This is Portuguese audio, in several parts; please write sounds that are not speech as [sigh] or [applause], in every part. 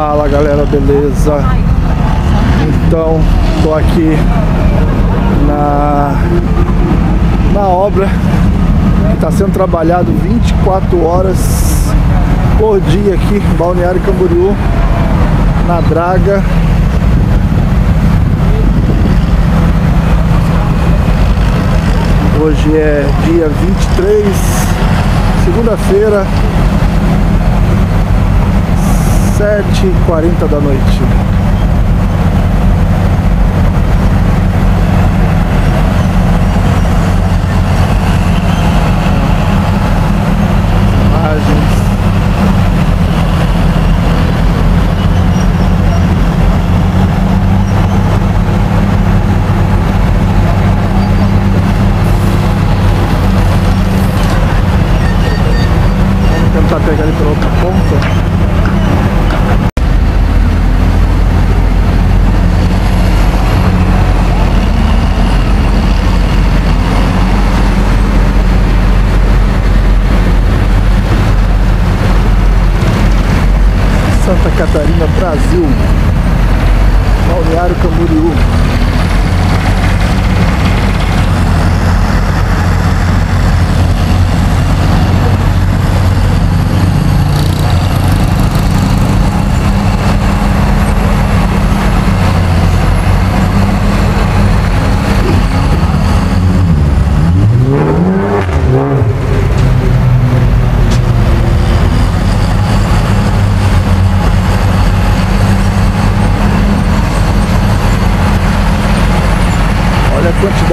Fala galera, beleza? Então, tô aqui na, na obra que está sendo trabalhado 24 horas por dia aqui em Balneário Camboriú, na Draga. Hoje é dia 23, segunda-feira, 7h40 da noite. Santa Catarina, Brasil. Balneário Camboriú.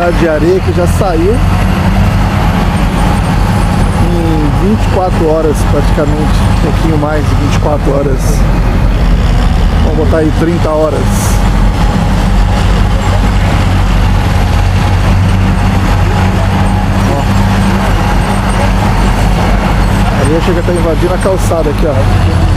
Quantidade de areia que já saiu em 24 horas praticamente, um pouquinho mais de 24 horas. Vamos botar aí 30 horas. A areia chega a estar invadindo a calçada aqui, ó.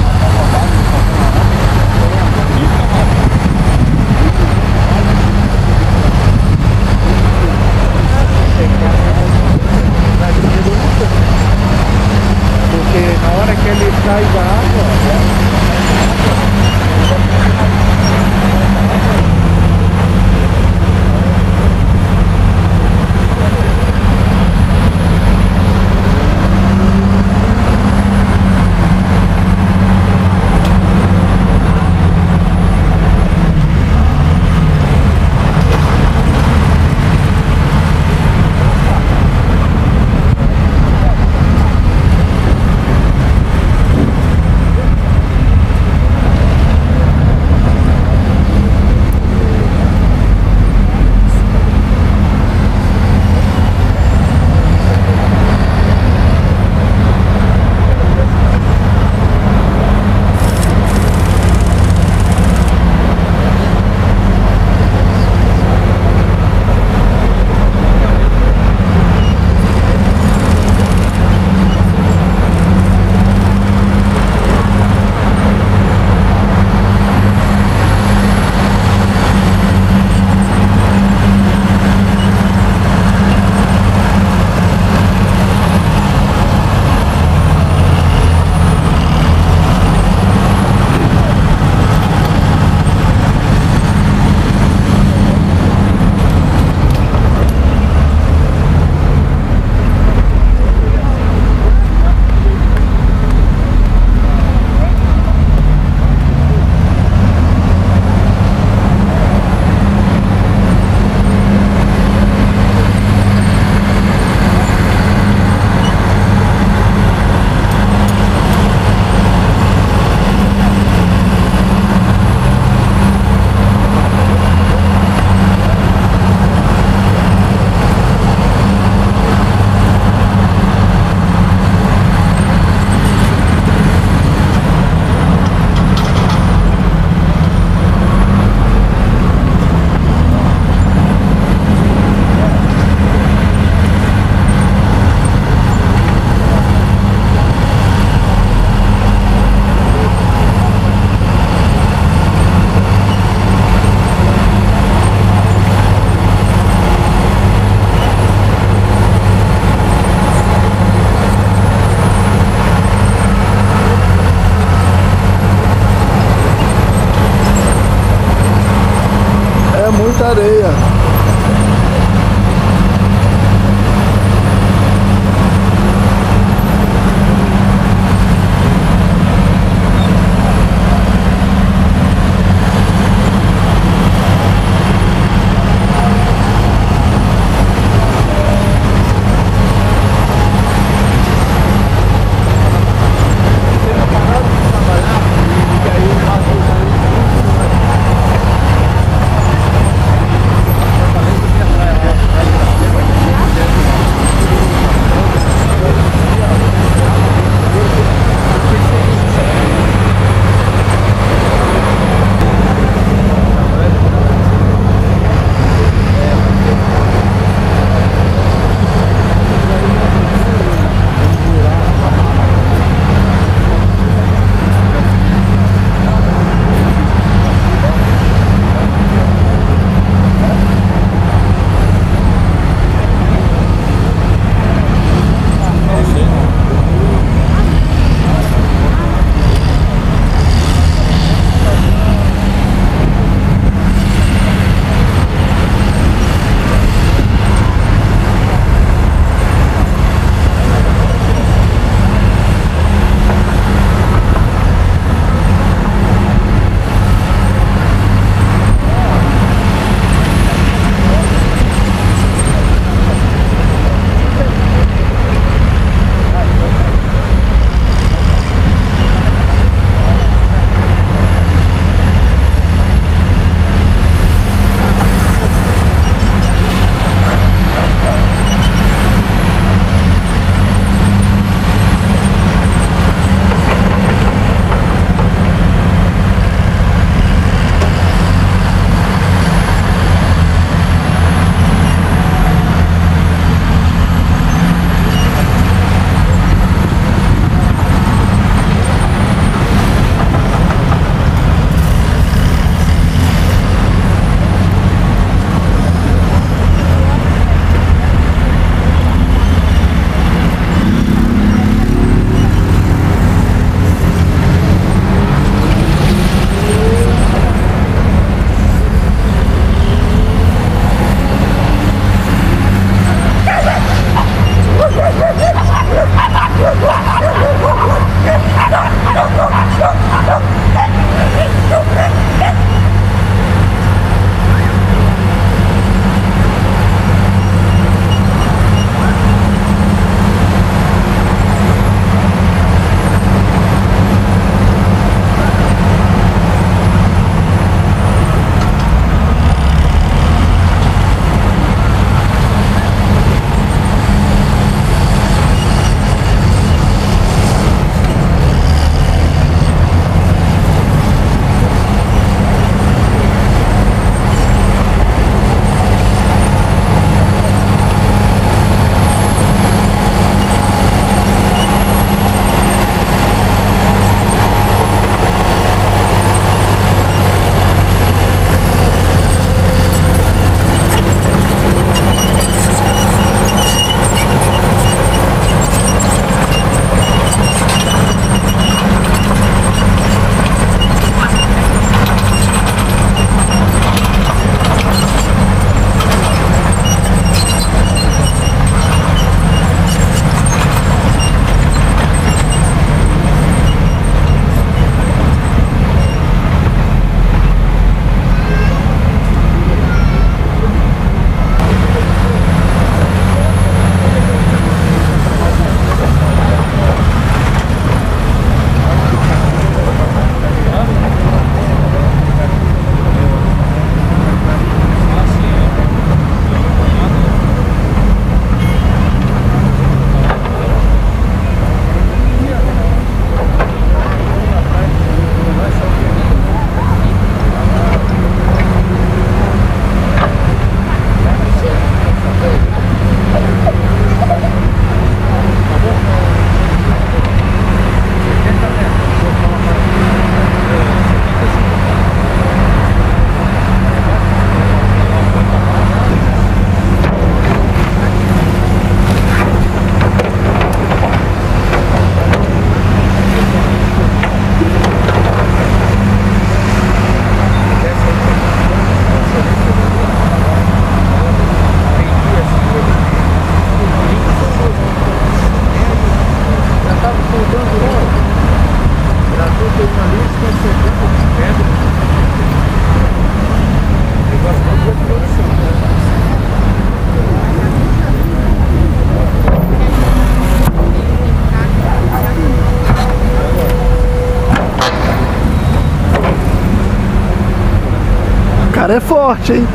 Cara é forte, hein?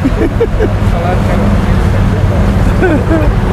[laughs]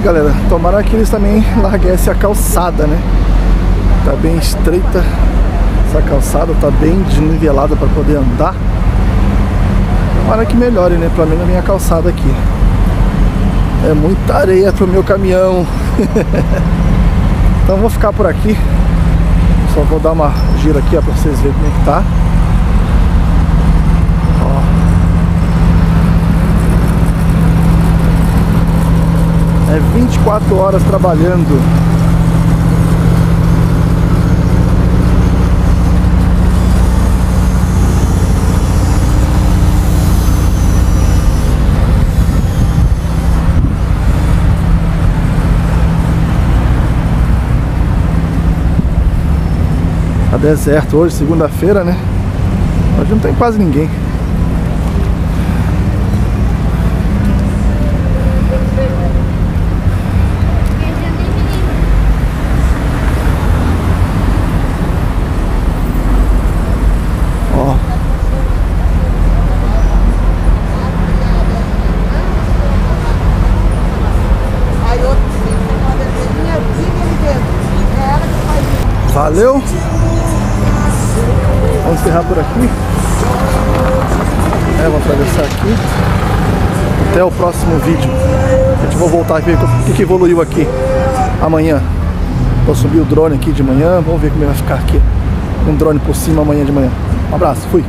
galera. Tomara que eles também larguessem a calçada, né? Tá bem estreita essa calçada, tá bem desnivelada para poder andar. Tomara que melhore, né? Pelo menos a minha calçada aqui. É muita areia pro meu caminhão. [laughs] então vou ficar por aqui. Só vou dar uma gira aqui ó, pra vocês verem como é que tá. É 24 horas trabalhando. Tá deserto hoje, segunda-feira, né? Hoje não tem quase ninguém. Ó. Aí outro sim, tem uma desenha, diga ele dentro. É ela que faz isso. Valeu! Vamos encerrar por aqui. É, vamos atravessar aqui. Até o próximo vídeo. A gente vai voltar e ver o que, evoluiu aqui amanhã. Vou subir o drone aqui de manhã. Vamos ver como ele vai ficar aqui. Um drone por cima amanhã de manhã. Um abraço, fui.